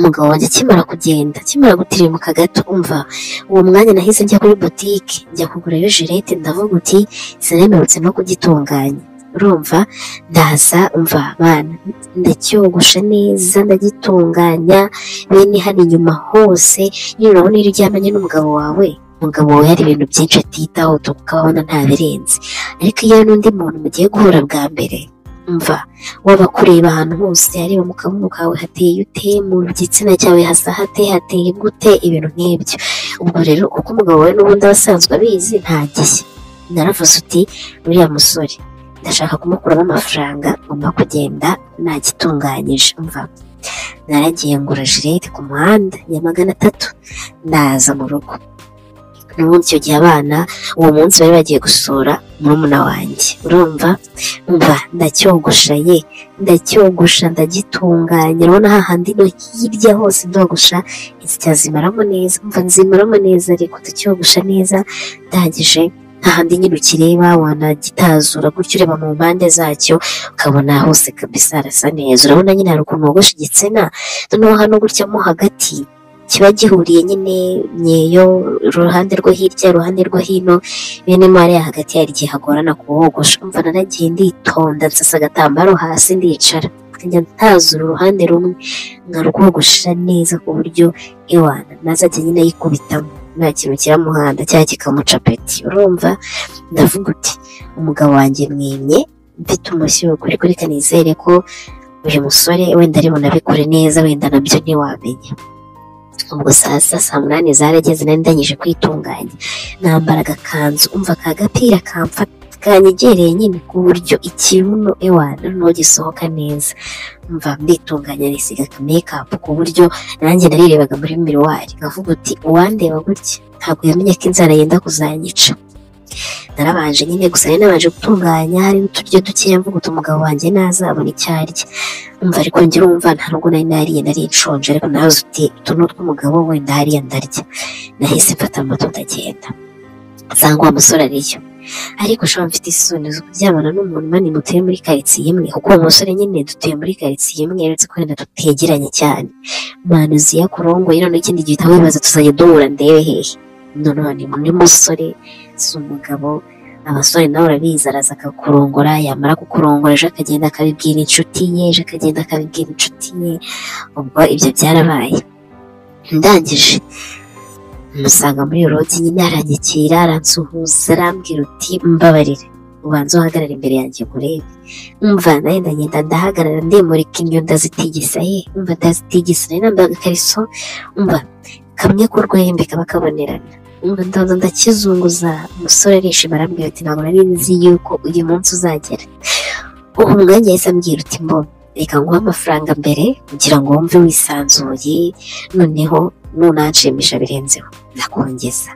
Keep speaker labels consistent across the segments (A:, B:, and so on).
A: umugabo wanjye akimara kugenda akimara gutirimuka gato umva uwo mwanya nahise njya kuri botike njya kugurayo jirete ndavuga uti sinamerutse no kugitunganya. Urumva ndaza umva abana ndacyogosha neza ndagitunganya bene hano inyuma hose nyine urabona iyo uryamanye n'umugabo wawe? Umugabo wawe hari ibintu byinshi atitaho ukabona ntabirenze. Ariko iyo n'undi muntu mugiye guhura bwa mbere umva waba kureba ahantu hose areba mu kabuno kawe hateye ute mu gitsina cyawe hasa hate hateye gute ibintu nk'ibyo. Ubwo rero kuko umugabo wawe n'ubundi aba asanzwe abizi nta gishya naravuze uti uriya musore ndashaka kumukuramo amafaranga ngomba kugenda nagitunganyije. Umva naragiye ngura jirete ku muhanda ya magana atatu ndaza mu rugo. N'ubundi icyo gihe abana uwo munsi bari bagiye gusura murumuna wanjye. Urumva? Umva ndacyogosha ye ndacyogosha ndagitunganya. Urabona hahandi no hirya hose ndogosha insya zimaramo neza. Umva nzimaramo neza ariko ndacyogosha neza ndangije hahandi nyine ukireba wanagitazura gutyo ureba mu mpande zacyo ukabona hose kabisa harasa neza. Urabona nyine hari ukuntu wogosha igitsina noneho hano gutya mo hagati kiba gihuriye nyine nyeyo uruhande rwo hirya uruhande rwo hino bene mariya hagati hari igihe hagorana kuwogosha umva naragiye nditonda nsasa agatambaro hasi ndicara. Nkajya ntazura uruhande rumwe nkarwogosha neza ku buryo iwana. Nazajya nyine ayikubitamo. Nta kintu kiramuhanda cyangwa kikamuca peti. Urumva? Ndavuga uti umugabo wanjye mwimye mfite umushyi kuri kuri kanizere ko uyu musore wenda ari bunabikore neza wenda na byo ntiwamenya. Ubwo saa sita saa munani zarageze nari ndangije kwitunganya. Nambara agakanzu umva ka gapira kamfa kanyegereye nyine ku buryo ikibuno ewana noneho gisohoka neza. Mva nditunganya nisiga aka mekapu ku buryo nanjye narirebaga muri miruwari. Nkavuga uti uwandeba gutya ntabwo yamenye ko inzara yenda kuzanyica. Narabanje nyine gusa nari nabanje gutunganya hari n'uturyo dukeya mvuga uti umugabo wanjye nazabona icyo arya. Umva ariko ngira umva nta nubwo nari nariye nari nshonje ariko nawe uti utu ni utw'umugabo wenda hariya ndarya. Nahise mfata moto ndagenda. Nsanga uwo musore ariyo ariko ushobora mfite isoni zo kuryamana n'umuntu mani mutuye muri karitsiye imwe kuko uwo musore nyine dutuye muri karitsiye imwe uretse ko wenda tutegeranye cyane. Manu uziya kurongoye noneho ikindi gihe uhita wibaza tuzajya duhura ndebe hehe. Noneho ni musore si umugabo. Abasore nawe urabizi araza akakurongora yamara kukurongora ejo akagenda akabibwira inshuti ye ejo akagenda akabibwira inshuti ye. Ubwo ibyo byarabaye. Ndangije. Musanga muri rogi nyine aranyakira aransuhuza arambwira uti mbabarire ubanza uhagarara imbere yanjye ngurebe. Umva nawe ndagenda ndahagarara ndemurika inyo ndazitigisa ye umva ndazitigisa. Nari nambaye agakariso. Umva kamwe k'urwembe kaba kabonerana ndaza ndakizunguza umusore arishima arambwira ati ntabwo nari nzi yuko uyu munsi uzagera. Ubu mwanya yahise ambwira uti mbona reka nguhe amafaranga mbere kugira ngo wumve wisanzuye noneho nunanshimisha birenzeho ndakongeza.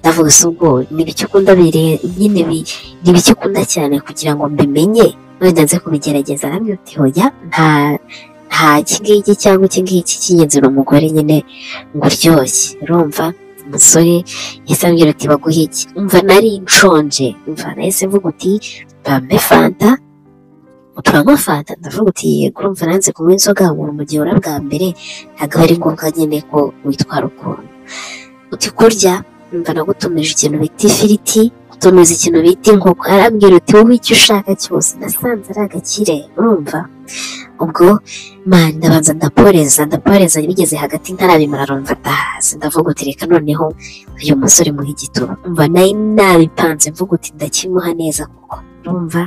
A: Ndavuga se ubwo ni ibiki ukunda nyine ni ibiki ukunda cyane kugira ngo mbimenye? Wenda nze kubigerageza uti hoya nta nta iki ngiki cyangwa iki ngiki cy'ingenzi umugore nyine ngo uryoshye. Urumva? Umusore yahise ambwira uti baguhe iki? Umva nari nshonje. Umva nahise mvuga uti bampe fanta. Turanywa fanta? Ndavuga uti yego. Urumva nanze kunywa inzoga mu gihe ura bwa mbere ntabwo ari ngombwa nyine ko witwara ukuntu. Uti kurya. Umva nagutumije ikintu bita ifiriti utumiza ikintu bita inkoko. Arambwira uti wowe icyo ushaka cyose. Nasanze ari agakire. Urumva? Ubwo ndabanza ndaporeza ndaporeza bigeze hagati ntarabimara rumva ndahazi ndavuga uti reka noneho uyu musore muha igituba. Umva na yo nabipanze mvuga uti ndakimuha neza kuko urumva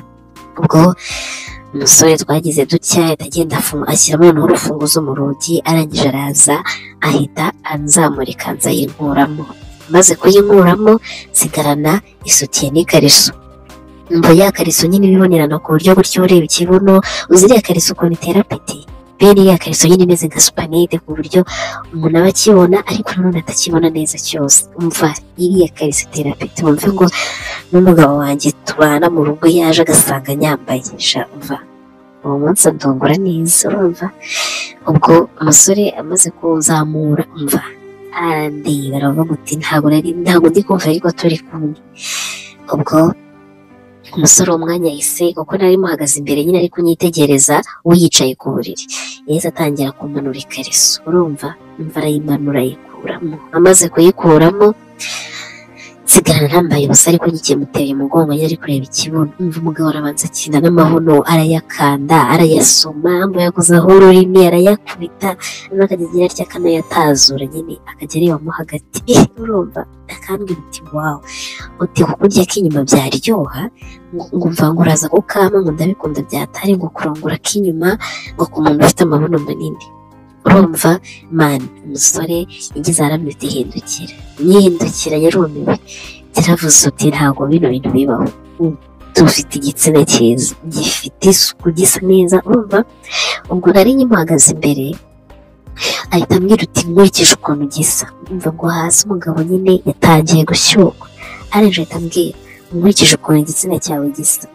A: ubwo umusore twagize dutya agenda ashyiramo noneho urufunguzo mu rugi arangije araza ahita anzamurika nzayinkuramo maze kuyinkuramo nsigarana isutiye n'ikariso mva ya kariso nyine ibibonerana ku buryo gutyo ureba ikibuno uzi iriya kariso ukuntu itera peti bene iriya kariso nyine imeze nka supanete ku buryo umuntu aba akibona ariko nanone atakibona neza cyose. Umva iriya kariso itera peti wumve ngo n'umugabo wanjye tubana mu rugo yaje agasanga nyambaye. Umva uwo munsi ndongora neza urumva? Ubwo umusore amaze kuzamura umva arandeba aravuga uti ntabwo ndi kumva ariko turi kumwe. Ubwo umusore w'umwanya yahise kuko nari muhagaze imbere nyine ari kunyitegereza we yicaye ku buriri. Yahise atangira kumanura ikariso. Urumva imva arayimanura ayikuramo. Amaze kuyikuramo nsigarana nambaye ubusa ariko nkikimuteye umugongo yari ari kureba ikibuno. Umva umugabo arabanza akina n'amabuno arayakanda arayasoma. Yakozaho ururimi arayakubita. Akajya atya akanayatazura nyine akajya arebamo hagati. Urumva akambwira uti wawu uti kukurya k'inyuma byaryoha? Ngo mva ngo uraza kukama ngo ndabikunda byatari ngo kurongora k'inyuma ngo ku muntu ufite amabuno manini. Urumva mani umusore yagize aramwita ihindukira. Mwihindukira yarumiwe. Yaravuze uti ntabwo bino bintu bibaho. Dufite igitsina cyiza. Gifite isuku gisa neza. Urumva? Ubwo nari nkimuhagaze imbere ahita ambwira uti nkurikije ukuntu gisa. Umva ngo hasi umugabo nyine yatangiye gushyuha arije ahita ambwira nkurikije ukuntu igitsina cyawe gisa.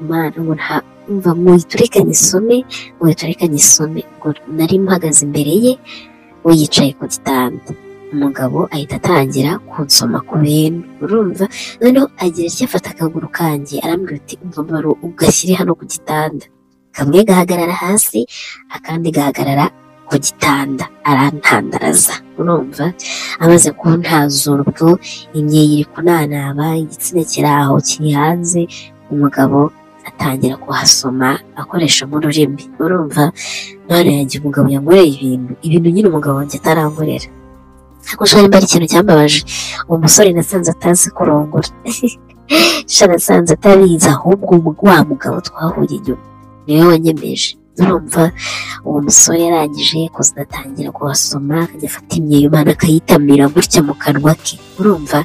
A: Nta umva muyiturekanye isome muyiturekanye isome nari mpagaze imbere ye we yicaye ku gitanda. Umugabo ahita atangira kunsoma ku bintu. Urumva? Noneho agira icyo afata akaguru kanjye arambwira uti ugashyire hano ku gitanda. Kamwe gahagarara hasi akandi gahagarara ku gitanda arantandaraza urumva? Amaze kuntazura ubwo imyeyo iri kunanaba igitsina kiri aho kiri hanze umugabo atangira kuhasoma akoresha mu rurimi. Urumva? None yanjye umugabo yankoreye ibintu ibintu nyine umugabo wanjye atarankorera ariko shari mba ari ikintu cyambabaje uwo musore nasanze atazi kurongora. Nasanze atabizi ahubwo wa mugabo twahuye inyuma. Niwe wanyemeje. Urumva uwo musore yarangije kuzatangira kuhasoma akajya afata imyeyo imana akayitamira gutya mu kanwa ke. Urumva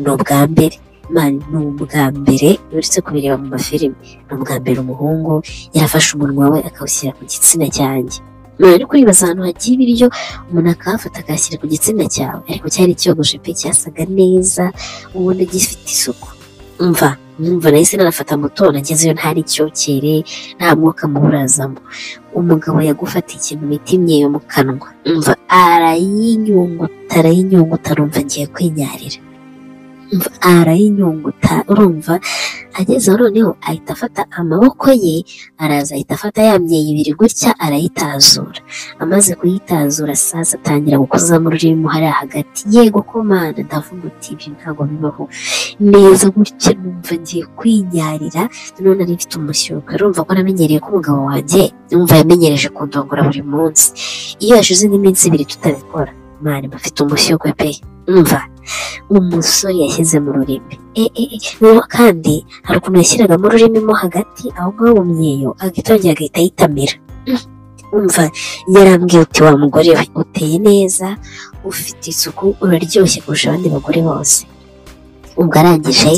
A: ni ubwa mbere. Ni ubwa mbere uretse kubireba mu mafilime ni ubwa mbere umuhungu yarafashe umunwa we akawushyira ku gitsina cyanjye. Ari kuribaza ahantu hagiye ibiryo umuntu akahafata akashyira ku gitsina cyawe. Ariko cyari cyogoshe pe cyasaga neza ubona gifite isuku. Umva numva nahise nanafata moto nagezeyo ntari icyokere nta mwuka muburazamo umugabo yagufata ikintu bita imyeyo mu kanwa. Umva arayinyunguta arayinyunguta arumva ngiye kwinyarira. Arayinyunguta urumva ageze noneho ahita afata amaboko ye araza ahita afata ya myeyo ibiri gutya arayitazura. Amaze kuyitazura sasa atangira gukozamo ururimi hariya hagati yego ko mana ndavuga uti ibyo ntabwo bibaho. Neza gutya numva ngiye kwinyarira noneho nari mfite umushyuko urumva ko namenyereye ko umugabo wanjye numva yamenyereje kundongora buri munsi. Iyo hashize nk'iminsi ibiri tutabikora mani bafite umushyuko pe. Umva umusore yashyize mu rurimi. E, e, e. kandi hari ukuntu yashyiragamo ururimi mo hagati aho ngaho mu myeyo agitongera agahita yitamira umva yarambwiye uti wa mugore we uteye neza ufite isuku uraryoshye kurusha abandi bagore bose. Ubwo arangije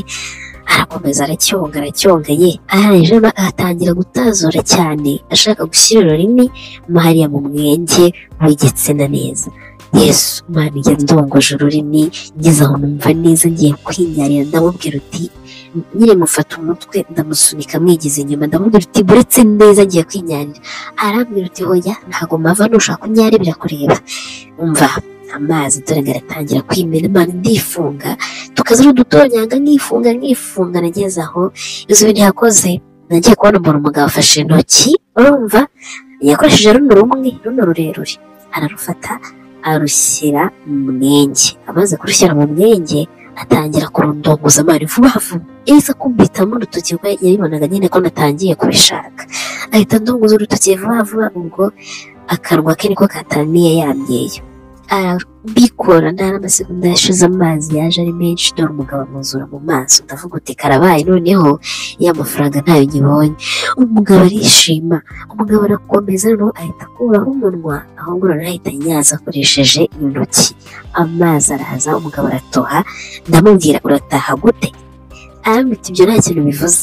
A: arakomeza aracyonga aracyonga ye arangije atangira gutazura cyane ashaka gushyira ururimi mo hariya mu mwenge w'igitsina neza. Yesu mwana njya ndongoje ururimi ngeze aho numva neza ngiye kwinyarira ndamubwira uti nyine mufata umutwe ndamusunika mwigize inyuma. Ndamubwira uti buretse neza ngiye kwinyarira. Arambwira uti hoya ntabwo mava nushaka kunyara birakureba umva amazi dore ngo aratangira kwimena imana ndifunga tukaza n'udutonyanga nkifunga nkifunga nageze aho. Izo bintu yakoze nagiye kubona umuntu umugabo afashe intoki urumva? Yakoresheje runo rumwe runo rurerure. Ararufata arushyira mu mwenge. Amaze kurushyira mu mwenge atangira kurondongoza amari vuba vuba. Yahise akubitamo urutoki rwe yabibonaga nyine ko natangiye kubishaka. Ahita ndongoza urutoki vuba vuba ubwo akanwa ke niko kataniye yamyeyo arabikora nta n'amasegonda yashize amazi yaje ari menshi dore umugabo amuzura mu maso ndavuga uti karabaye noneho ya mafaranga ntayo nyibonye. Umugabo arishima umugabo arakomeza noneho ahita akuraho umunwa ahubwo noneho ahita anyaza akoresheje intoki. Amazi araza umugabo aratoha ndamubwira urataha gute? Arambwira ibyo nta kintu bivuze.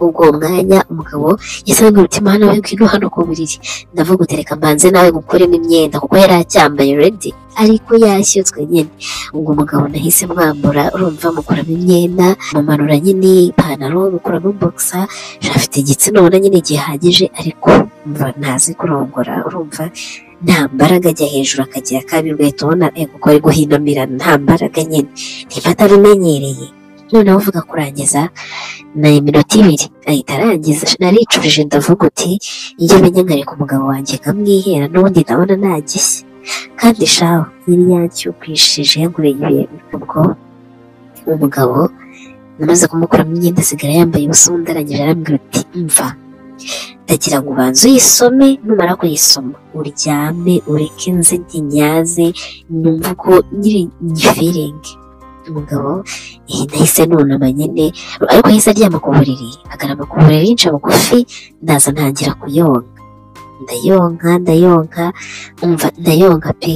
A: Ubwo mwanya umugabo yasanga umutima hano we ngwino hano ku buriri. Ndavuga utereka mbanze nawe gukuremo imyenda kuko yari acyambaye redi ariko yashyutswe nyine. Ubwo umugabo nahise mwambura urumva mukuramo imyenda mumanura nyine ipantaro mukuramo bogisa afite igitsina ubona nyine gihagije ariko umva ntazi kurongora urumva nta mbaraga ajya hejuru akagira kabi ugahita ubona kuko ari guhinamira nta mbaraga nyine. Niba atabimenyereye noneho uvuga kurangiza na iminota ibiri. Ahita arangiza naricurije ndavuga uti iyo menya nkareka umugabo wanjye nkamwihera n'ubundi ndabona nagishye kandi shaho yari yancyukwishije yankoreye ibintu ubwo umugabo namaze kumukuramo imyenda asigara yambaye ubusa undi arangije arambwira uti mva. Ndagira ngo ubanze uyisome numara kuyisoma. Uryame ureke nze ntinyaze numva ko nyiri nyifiringi umugabo nahise nunama nyine ariko yahise aryama ku buriri. Agarama ku buriri nca bugufi ndaza ntangira kuyonka. Ndayonka ndayonka umva ndayonka pe.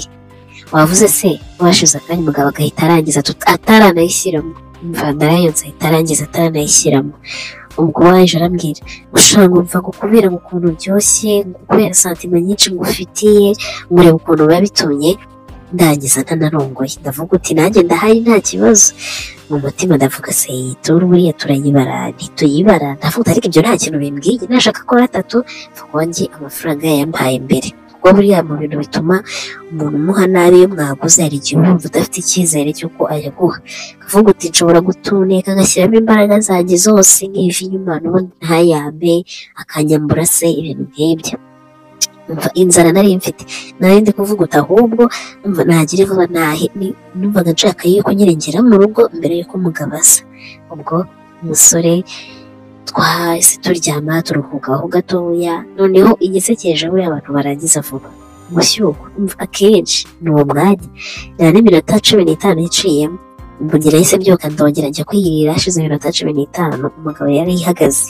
A: Wavuze se washize akanya umugabo agahita arangiza ataranayishyiramo? Umva ndarayonsa ahita arangiza ataranayishyiramo. Ubwo waje arambwira ushobora ngumva ngo kubera ngo ukuntu uryoshye kubera santima nyinshi ngufitiye ngureba ukuntu biba bitumye ndangiza ntanarongoye ndavuga uti nanjye ndahari nta kibazo. Mu mutima ndavuga se turu buriya turayibara ntituyibara. Ndavuga ariko ibyo nta kintu bimbwiye nashaka ko atatu mvugonge amafaranga yayampaye mbere. Kuko buriya mu bintu bituma umuntu umuha nabi iyo mwaguze hari igihe wumva udafite icyizere cy'uko ayaguha. Akavuga uti nshobora gutuneka agashyiramo imbaraga zanjye zose nk'ivi inyuma ntayambe akanyambura se ibintu nk'ibyo. Inzara nari mfite. Nari ndi kuvuga uti ahubwo umva nagire vuba nahe. Numvaga nshaka yuko nyine ngera mu rugo mbere y'uko umugabo asa ubwo umusore twahise turyama turuhukaho gatoya noneho igisekeje buriya abantu barangiza vuba. Umva akenshi ni uwo mwanya. Nta n'iminota cumi n'itanu yiciyemo ubwo njye nahise mbyuka ndongera njya kwiyirira hashize iminota cumi n'itanu umugabo yari yihagaze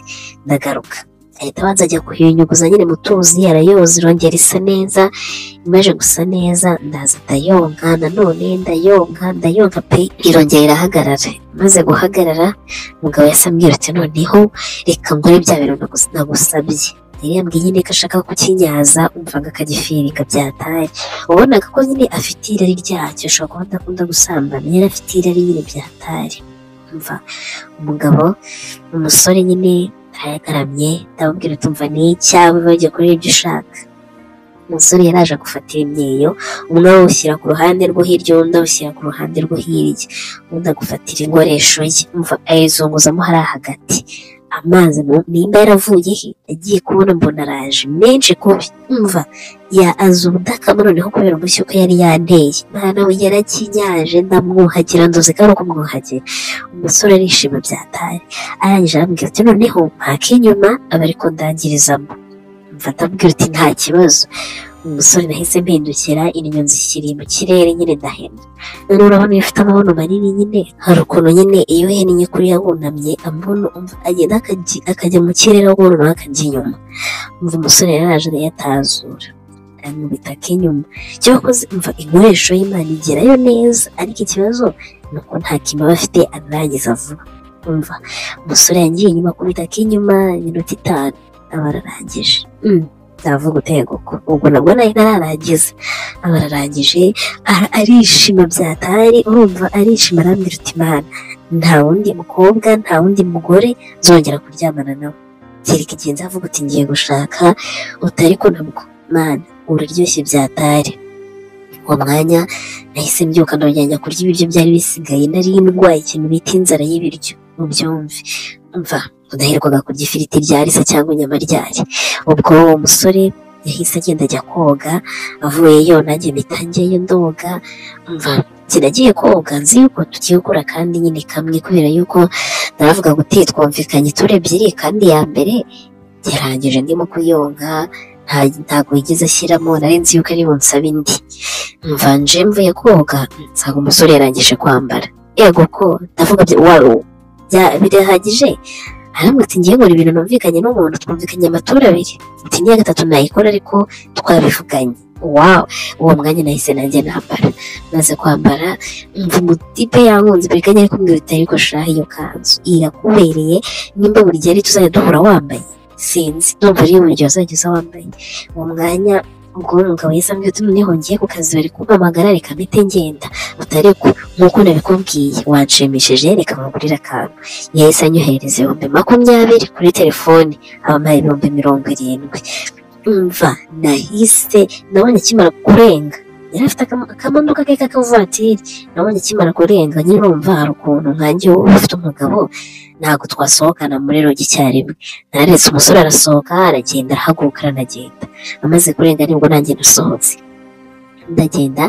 A: ndagaruka. Ahita abanza ajya kuhinyuguza nyine mu tuzi arayoza irongera isa neza imaze gusa neza ndaza ndayonka nanone ndayonka ndayonka pe irongera irahagarara maze guhagarara umugabo yahise ambwira ati noneho reka ngore bya bintu nagus- nagusabye. Yari yambwiye nyine ko ashaka kukinyaza umvaga akagifiringa byataye ubonaga ko nyine afite irari ryacyo ashobora kuba adakunda gusambana yari afite irari nyine byataye umva umugabo umusore nyine aragaramye ndamubwira utumva ni icyawe bajya kuri ibyo ushaka. Umusore yari aje gufatira imyeyo umwe awushyira ku ruhande rwo hirya undi awushyira ku ruhande rwo hirya. Undi agufatira inkoresho ye. Umva ayizunguzamo hariya hagati. Amazi nimba yaravuye he? Agiye kubona mbona araje menshi kubi umva ya aza ubudakama noneho kubera umushyuko yari yanteye. Mwana we yarakinyaje ndamwuhagira ndoze ko ari ukumwuhagira umusore arishima byataye arangije arambwira ati noneho mpaka inyuma aba ariko ndangirizamo. Mfata ambwira uti nta kibazo. Umusore nahise mpindukira indyo nzishyiriye mu kirere nyine ndahenda none urabona iyo ufite amabuno manini nyine hari ukuntu nyine iyo uhennye kuri yawunamye amabuno agenda akajya- mu kirere ahubwo noneho akajya inyuma. Umva umusore yari yaje arayatazura. Amubita k'inyuma icyo wakoze umva inkoresho y'imana igerayo neza ariko ikibazo ni uko nta kintu aba afite arangiza vuba. Umva umusore yagiye inyuma akubita k'inyuma iminota itanu aba ararangije. Mm, ndavuga utego ko ubwo nabwo nari nararangiza aba ararangije ara- arishima byatari urumva arishima arambwira uti mana nta wundi mukobwa nta wundi mugore nzongera kuryamana nawe kereka igihe nzavuga uti ngiye gushaka utari ko nabwo. Mana uraryoshye byatari. Uwo mwanya nahise mbyuka ndongera kurya ibiryo byari bisigaye. Nari ndwaye ikintu bita inzara y'ibiryo mubyumve. Mva. Udaherwaga kurya ifiriti ryari se cyangwa inyama ryari. Ubwo uwo musore yahise agenda ajya koga avuyeyo nanjye mpita njyayo ndoga mva kinagiye koga nzi yuko tugiye gukora kandi nyine kamwe kubera yuko naravuga ngo uti twumvikanye turi ebyiri kandi ya mbere yarangije ndimo kuyonka nta- ntabwo yigeze ashyiramo nari nzi yuko ari bunsaba indi. Mva nje mvuye koga nsanga umusore yarangije kwambara. Yego ko ndavuga birahagije? Arambwira ati ngiye nkora ibintu numvikanye n'umuntu twumvikanye amatora abiri. Ati niya gatatu nayikora ariko twabivuganye. Wawu uwo mwanya nahise nanjye nambara. Maze kwambara mva umutipe yankunze buri kanya ari kumbwira uti ariko shaha iyo kanzu. Irakubereye nimba buri gihe tuzajya duhora wambaye. Sinzi. Ndumva ari gihe uzajya uza wambaye. Uwo mwanya ubwo umugabo uti noneho ngiye ku kazi bari kumpamagara reka mpite ngenda. Utari ko nk'uko nabikubwiye wanshimishije reka nkugurire akantu. Yahise anyohereza ibihumbi makumyabiri kuri telefoni abampaye ibihumbi mirongo irindwi. Umva nahise nabonye akimara kurenga. Yari afite akamo- akamodoka ke k'akavatiri nabonye akimara kurenga nyine urumva hari ukuntu nkanjye uba ufite umugabo ntabwo twasohokana muri rogi icyarimwe naretse umusore arasohoka aragenda arahaguruka aranagenda. Amaze kurenga ni bwo nanjye nasohotse. Ndagenda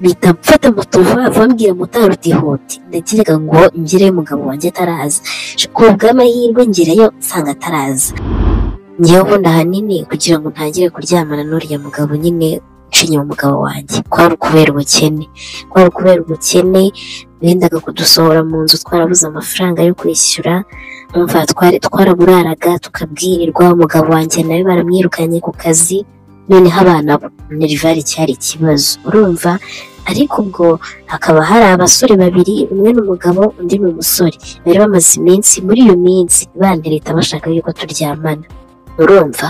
A: bita mfata moto vuba vuba mbwira motari uti huti ndakeka ngo ngereyo umugabo wanjye ataraza. Ku bw'amahirwe ngereyo nsanga ataraza. Ngewe ubundi ahanini kugira ngo ntangire kuryamana n'uriya mugabo nyine nshinye umugabo wanjye. Kwari ukubera ubukene. Kwari ukubera ubukene bendaga kudusohora mu nzu twarabuze amafaranga yo kwishyura. Umva twari twaraburaraga tukabwirirwa umugabo wanjye nawe baramwirukanye ku kazi noneho abana bo nerivare cyari ikibazo. Urumva? Ariko ubwo hakaba hari abasore babiri umwe ni umugabo undi ni umusore. Bari bamaze iminsi muri iyo minsi bantereta bashaka yuko turyamana. Urumva?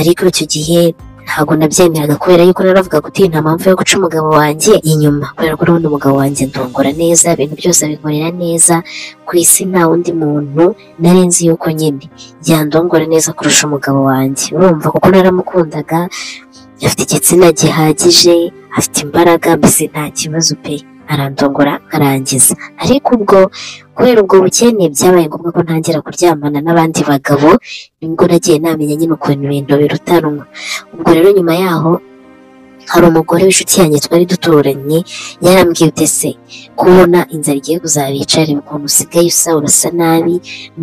A: Ariko icyo gihe ntabwo nabyemeraga kubera yuko naravuga kuti nta mpamvu yo guca umugabo wanjye inyuma. Kubera ko n'ubundi umugabo wanjye ndongora neza ibintu byose abikorera neza ku isi nta wundi muntu nari nzi yuko nyine. Yandongora neza kurusha umugabo wanjye. Urumva kuko naramukundaga afite igitsina gihagije afite imbaraga mbese nta kibazo pe. Arandongora arangiza. Ariko ubwo kubera ubwo bukene byabaye ngombwa ko ntangira kuryamana n'abandi bagabo ni bwo nagiye namenya nyine ukuntu ibintu birutanwa ubwo rero nyuma yaho hari umugore w'inshuti yanjye twari duturanye yarambwiye uti ese kubona inzara igiye kuzabica reba ukuntu usigaye usa urasa nabi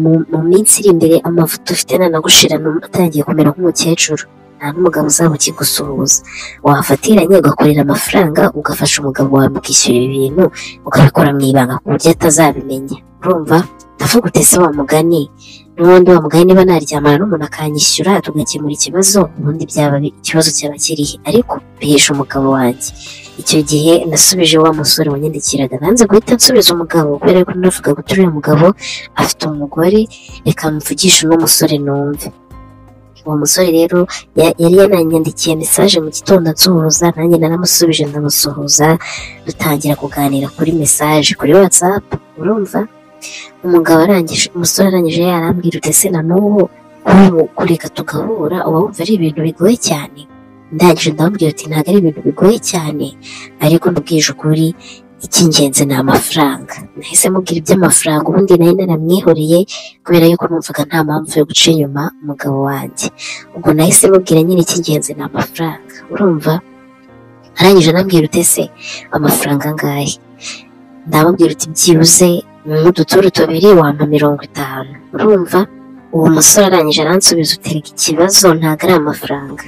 A: mu, minsi iri imbere amavuta ufite nanagushirana utangiye kumera nk'umukecuru. Nta n'umugabo uzaba ukigusuhuza wafatiranye ugakorera amafaranga ugafasha umugabo wawe mukishyura ibintu ukabikora mu ibanga ku buryo atazabimenya. Urumva? Ndavuga uti ese wa mugani? N'ubundi wa mugani niba naryamana n'umuntu akanyishyura tugakemura ikibazo ubundi byaba ikibazo cyaba kirihe ariko bihisha umugabo wanjye. Icyo gihe nasubije wa musore wanyandikiraga nanze guhita nsubiza umugabo kubera ko navuga ngo uriya mugabo afite umugore reka mvugishe uno musore numve. Uwo musore rero ya- yari yananyandikiye mesaje mu gitondo ansuhuza nanjye naramusubije ndamusuhuza dutangira kuganira kuri mesaje kuri watsapu urumva? Umugabo arangije umusore arangije yarambwira uti ese na n'ubu ubu kureka tugahura uba wumva ari ibintu bigoye cyane? Ndangije ndamubwira ati ntabwo ari ibintu bigoye cyane ariko ndubwije ukuri icy'ingenzi ni amafaranga. Nahise mubwira iby'amafaranga ubundi nari naramwihoreye kubera yuko numvaga nta mpamvu yo guca inyuma umugabo wanjye. Ubwo nahise mubwira nyine icy'ingenzi ni amafaranga. Urumva? Arangije anambwira uti ese amafaranga angahe? Ndamubwira uti byibuze nk'uduturu tubiri wampa mirongo itanu. Urumva? Uwo musore arangije aransubiza utereka ikibazo ntabwo ari amafaranga.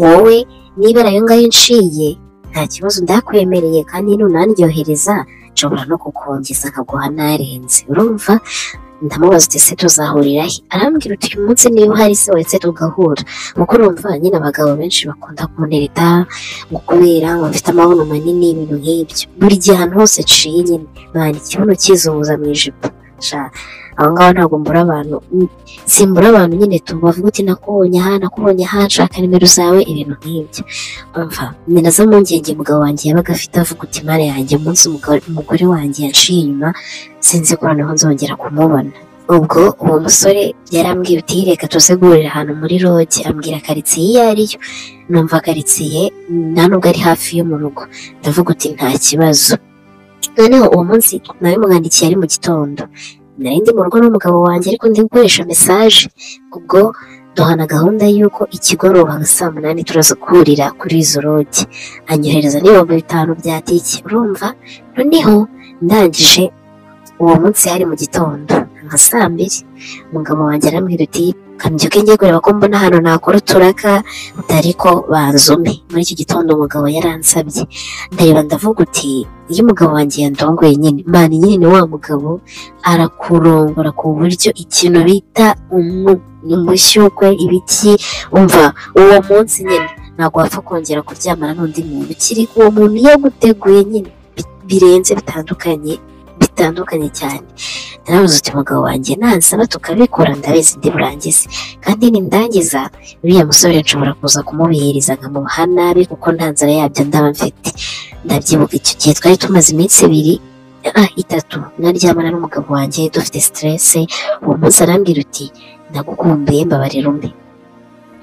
A: Wowe niba ayo ngayo nshiye nta kibazo ndakwemereye kandi nunandyohereza nshobora no kukongeza nkaguha narenze. Urumva? Ndamubaza uti ese tuzahurira he? Arambwira uti uyu munsi niba uhari se wese tugahura. Kuko urumva nyine abagabo benshi bakunda kuntereta ngo kubera ngo mfite amabuno manini ibintu nk'ibyo. Buri gihe ahantu hose nciye nyine. Mwana ikibuno kizunguza mu ijipo. Aho ngaho ntabwo mbura abantu Mm, simbura abantu nyine tubavuga uti nakubonye aha nakubonye aha nshaka nimero zawe ibintu nk'ibyo. Umva ni na zo mpungenge umugabo wanjye yabaga afite avuga uti mare yanjye umunsi umugore- wanjye yanciye inyuma sinzi ko noneho nzongera kumubona. Ubwo uwo musore yarambwiye uti reka tuze guhurira ahantu muri roge ambwira karitsiye iyo ariyo numva karitsiye nta nubwo ari hafi yo mu rugo. Ndavuga uti nta kibazo. Noneho uwo munsi nabimwandikiye ari mu gitondo. Nari ndi mu rugo n'umugabo wanjye ariko ndi gukoresha mesaje ubwo duhana gahunda y'uko ikigoroba nka saa munani turaza guhurira kuri izo roge anyohereza n'ibihumbi bitanu bya tike urumva? Noneho ndangije uwo munsi hari mu gitondo. Nka saa mbiri. Umugabo wanjye arambwira uti kambyuke ngiye kureba ko mbona hano nakora uturaka ariko banzume. Muri iki gitondo umugabo yaransabye. Ndareba ndavuga uti iyo umugabo wanjye yandongoye nyine mani nyine ni wa mugabo arakurongora ku buryo ikintu bita umu- umushyukwe ibiki umva uwo munsi nyine ntabwo wapfa kongera kuryamana n'undi muntu. Ukiri uwo muntu iyo aguteguye nyine bi- birenze bitandukanye bitandukanye cyane. Narabuze uti umugabo wanjye nansaba tukabikora ndabizi ndi burangize kandi nindangiza uriya musore nshobora kuza kumubihiriza nkamuha nabi kuko nta nzara yabyo ndaba mfite. Ndabyibuka icyo gihe twari tumaze iminsi ibiri ah, itatu naryamana n'umugabo wanjye dufite siterese uwo munsi arambwira uti ndagukumbuye mbabarira umwe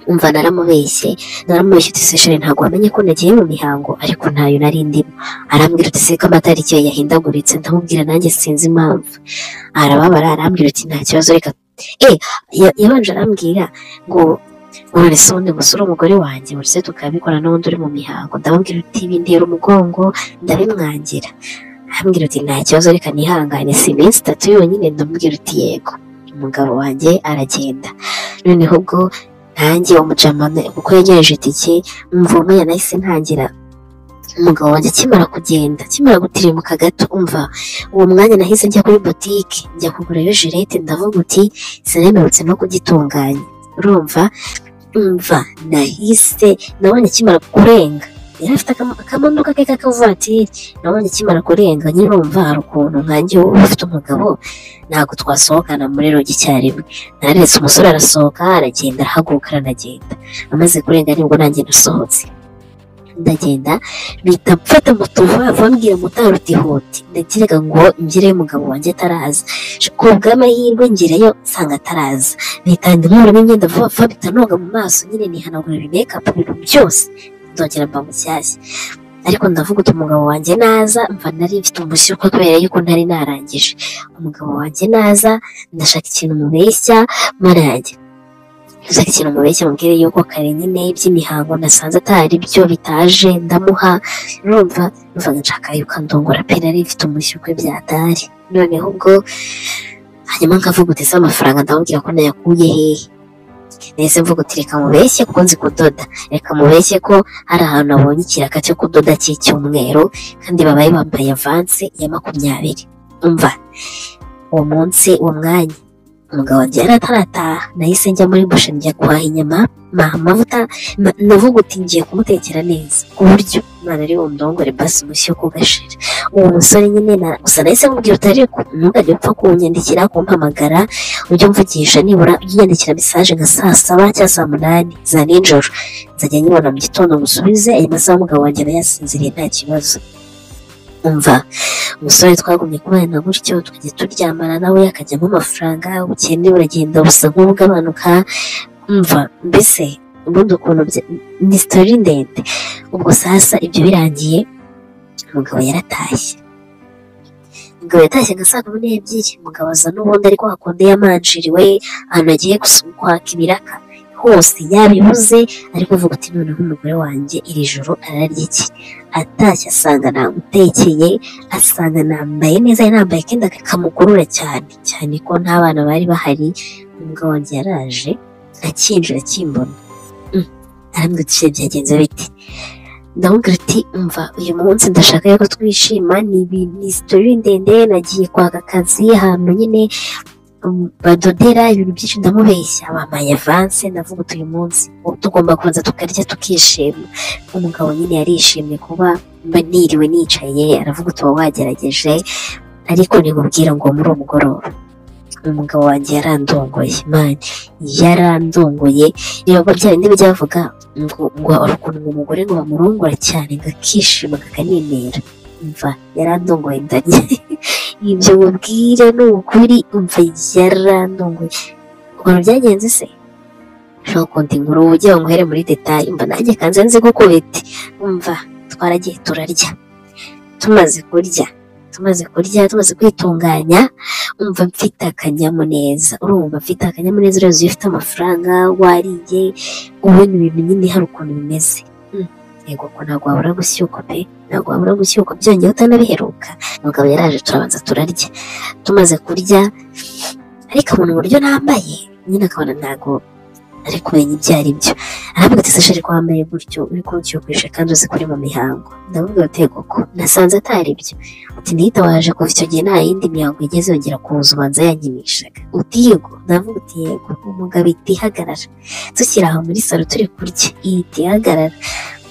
A: umva naramubeshye naramubeshye uti sesheri ntabwo wamenye ko nagiye mu mihango ariko ntayo nari ndimo. Arambwira uti se ko amatariki yawe yahindaguritse ndamubwira nanjye sinzi impamvu. Arababara arambwira uti nta kibazo reka. Eh ya- yabanje arambwira ngo none se ubundi uri umugore wanjye buri se tukabikora n'ubundi uri mu mihango. Ndamubwira uti bintera umugongo ndabimwangira. Arambwira uti nta kibazo reka nihangane si iminsi itatu yonyine. Ndamubwira uti yego. Umugabo wanjye aragenda. Noneho ubwo nanjye umujamane kuko yanyereje itike umva umenya nahise ntangira. Umugabo wanjye akimara kugenda akimara gutirimuka gato umva uwo mwanya nahise njya kuri botike njya kugurayo jirete ndavuga uti sinemerutse no kugitunganya. Urumva? Umva nahise nabonye akimara kurenga. Yari afite akamo- akamodoka ke k'akavatiri nabonye akimara kurenga nyine urumva hari ukuntu nkanjye uba ufite umugabo ntabwo twasohokana muri rogi icyarimwe naretse umusore arasohoka aragenda arahaguruka aranagenda. Amaze kurenga ni bwo nanjye nasohotse. Ndagenda mpita mfata moto vuba vuba mbwira motari uti huti ngo ngereyo umugabo wanjye ataraza. Ku bw'amahirwe ngereyo nsanga ataraza. Mpita nkuramo imyenda vuba vuba mpita noga mu maso nyine nihanagura ibimekapu ibintu byose. Ndongera mba mushyashya ariko ndavuga uti umugabo wanjye naza mva nari mfite umushyuka kubera yuko ntari narangije. Umugabo wanjye naza ndashaka ikintu mubeshya mara yanjye. Ndashaka ikintu mubeshya mubwire yuko kare nyine iby'imihango nasanze atari byo bitaje ndamuha. Urumva numvaga nshaka yuko ndongora pe nari mfite umushyukwe byatari noneho ubwo hanyuma nkavuga uti se amafaranga ndamubwira ko nayakuye hehe? Nahise mvuga uti reka mubeshye kuko nzi kudoda reka mubeshye ko hari ahantu nabonye ikiraka cyo kudoda cy'icyumweru kandi babaye bambaye avanse ya makumyabiri. Umva? Uwo munsi uwo mwanya. Umugabo wanjye yari atarataha nahise njya muri bushe njya guhaha inyama. Maha amavuta ma- navuga uti ngiye kumutekera neza. Ku buryo imana ari bundongore basi umushyo kugashira. Uwo musore nyine gusa nahise mubwira utari ntugajye upfa kunyandikira kumpamagara ujye umvugisha nibura unyandikira mesaje nka saa saba cyangwa saa munani za nijoro. Nzajya nyibona mu gitondo musubize ayo masaha umugabo wanjye aba yasinziriye nta kibazo. Umva umusore twagumye kubana gutyo tukajya turyamana nawe akajyamo amafaranga ubukene buragenda busa nk'ubw'abanuka umva mbese ubundi ukuntu ni sitori ndende. Ubwo sasa ibyo birangiye umugabo yaratashye. Umugabo yatashye nka saa kumi n'ebyiri. Umugabo aza n'ubundi ariko hakunde yamanjiriwe ahantu agiye kwaka ibiraka hose. Yabibuze ariko avuga ati noneho umugore wanjye iri joro ararya iki? Atashye asanga namutekeye asanga nambaye neza nambaye akenda kamukurura cyane cyane ko nta bana bari bahari. Umugabo wanjye yaraje akinjira akimbona. Mm. arambwira uti "Shit, byagenze bite? Ndamubwira ati umva uyu munsi ndashaka yuko twishima ni sitori ndende nagiye kwaka akazi ahantu nyine badodera ibintu byinshi ndamubeshya bampaye avanse ndavuga uti uyu munsi tugomba kubanza tukarya tukishima. Umugabo nyine yarishimye kuba niriwe nicaye aravuga uti uba wagerageje? Ariko nikubwira ngo muri uwo mugoroba. Umugabo wanjye yarandongoye. Mani yarandongoye. Reba bya bindi bijya bavuga ngo ukuntu umugore ngo bamurongora cyane ngo akishima akaninera umva yarandongoye ndanye ibyo mubwire ni ukuri umva yarandongoye ukuntu byagenze se? Ushobora kundi inkuru ujya nguhere muri detaye mba nanjye kanze nzi gukubita. Umva twaragiye turarya. Tumaze kurya tumaze kurya tumaze kwitunganya umva mfite akanyamuneza. Urumva mfite akanyamuneza urazi iyo ufite amafaranga wariye ubona ibintu nyine hari ukuntu bimeze. Yego ko ntabwo wabura gushyukwa pe ntabwo wabura gushyukwa byongeye utanabiheruka umugabo yaraje turabanza turarya tumaze kurya ariko abona uburyo nambaye nyine akabona ntabwo ari kumenya ibyo ari byo. Aravuga ati sashari ko wambaye gutyo uri kunshyukwisha kandi uzi ko uri mu mihango. Ndamubwira ati yego ko nasanze atari byo. Uti nihita waje kuva icyo gihe nta yindi mihango igeze yongera kuza ubanza yanyinishaga uti yego. Ndavuga uti yego. Umugabo ihita ihagarara tukiri aho muri salo turi kurya. Ihita ihagarara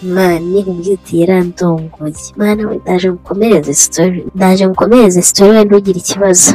A: mani ubwira uti yarandongoye mana we ndaje mukomereze sitori ndaje mukomereze sitori we ntugire ikibazo.